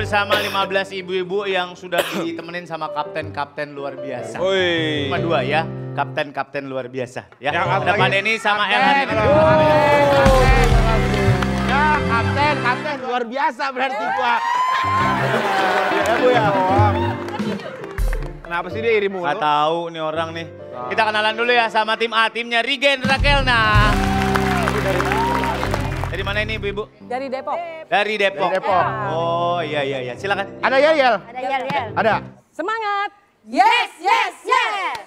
bersama 15 ibu-ibu yang sudah ditemenin sama kapten-kapten luar biasa. Woi. Cuma dua ya, kapten-kapten luar biasa. Ya, Yang ada Pak Denny sama El hari ini. Ya, kapten, kapten luar biasa berarti gua. Ya bu ya. Kenapa sih dia iri mulu? Gak tahu nih orang nih. Kita kenalan dulu ya sama tim A, timnya Rigen Rakelna. Dari mana ini ibu-ibu? Dari Depok. Dari Depok. Dari Depok. Oh iya iya iya, silakan. Ada Yel Yel? Ada yel yel. Ada. Semangat. Yes yes yes.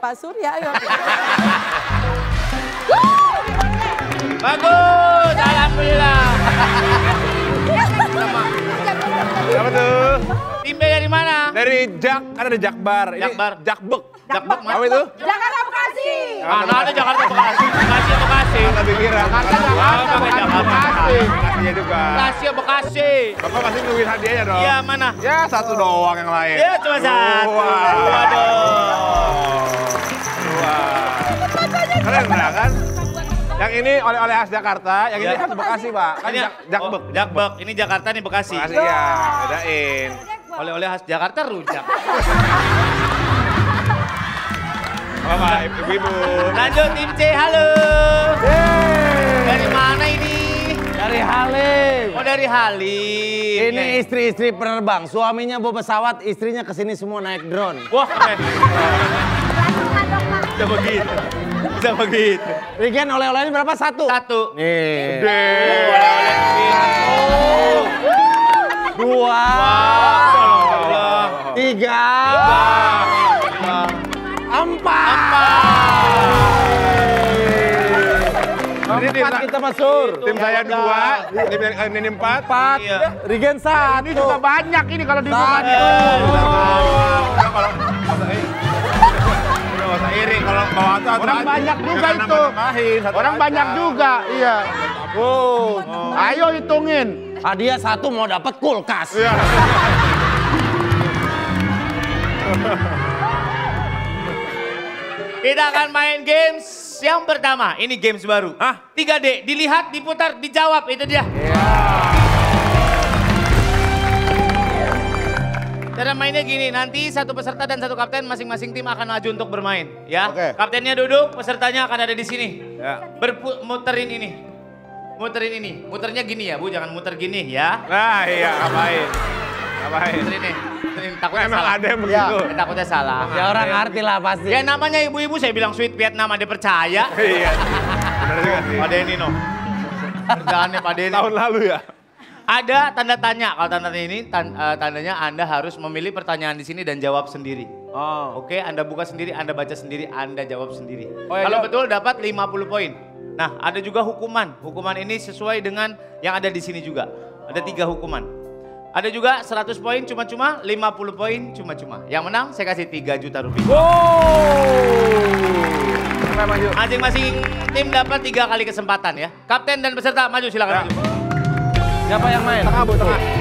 Pak Surya, ayo. Bagus, alhamdulillah. Siapa tuh? Tim B dari mana? Dari Jak, kan ada Jakbar. Ini Jakbar. Jakbek. Jakbek mana? Apa itu? Jakarta Bekasi. Mana ada Jakarta Bekasi? Bekasi Bekasi. Kata pikiran. Jakarta, Jakarta, bukan. Bekasi. Bekasinya juga. Bekasi Bekasi. Bapak pasti nungguin hadiahnya dong. Iya mana? Ya satu doang yang lain. Ya cuma satu. Waduh. Wah. Keren nggak kan? Yang ini oleh-oleh khas Jakarta, yang ini Ya. khas Bekasi, Pak. Kan Jak- Jakbek. oh, Jakbek. Ini Jakarta nih Bekasi. Bekasi ya, bedain. Oleh-oleh khas Jakarta rujak. Ibu-ibu? Lanjut tim C, halo. Dari mana ini? Dari Halim. Oh dari Halim. Ini istri-istri penerbang. Suaminya bawa pesawat, istrinya ke sini semua naik drone. Wah keren. Bisa begitu. Bisa begitu. Regen oleh-olehnya berapa? Satu. Satu. Nih. Oleh-oleh. Dua. Alhamdulillah. Tiga. Ini tim, Empat kita masuk. tim saya dua, tim yang ini empat. Empat. Iya. Regen satu. Ini juga banyak ini kalau di rumah. Kalau kalau satu Orang banyak juga itu. Orang banyak juga, iya. Oh. Ayo hitungin. Hadiah satu mau dapat kulkas. Iya. Kita akan main games yang pertama. Ini games baru. Hah? 3D. Dilihat, diputar, dijawab. Itu dia. Cara mainnya gini, nanti satu peserta dan satu kapten masing-masing tim akan maju untuk bermain, ya. Oke. Kaptennya duduk, pesertanya akan ada di sini. Ya. Bermuterin ini. Muterin ini. Muternya gini ya, Bu, jangan muter gini ya. Nah iya, ngapain? Ngapain? Ini. Takutnya Emang salah. ada yang begitu? Eh, takutnya salah. Ya orang ngerti lah pasti. Ya namanya ibu-ibu saya bilang sweet Vietnam ada percaya. Iya. Bener juga sih. Pak Denny no. Kerjaannya Pak Denny. Tahun lalu ya? Ada tanda tanya. Kalau tanda tanya ini tan- eh, tandanya Anda harus memilih pertanyaan di sini dan jawab sendiri. Oh. Oke, Anda buka sendiri, Anda baca sendiri, Anda jawab sendiri. Oh, ya, Kalau jawab. betul dapat 50 poin. Nah, ada juga hukuman. Hukuman ini sesuai dengan yang ada di sini juga. Ada tiga hukuman. Ada juga 100 poin cuma-cuma, 50 poin cuma-cuma. Yang menang saya kasih 3 juta rupiah. Maju. Masing-masing tim dapat tiga kali kesempatan ya. Kapten dan peserta maju silakan maju. Siapa yang main? Tengah bu, tengah.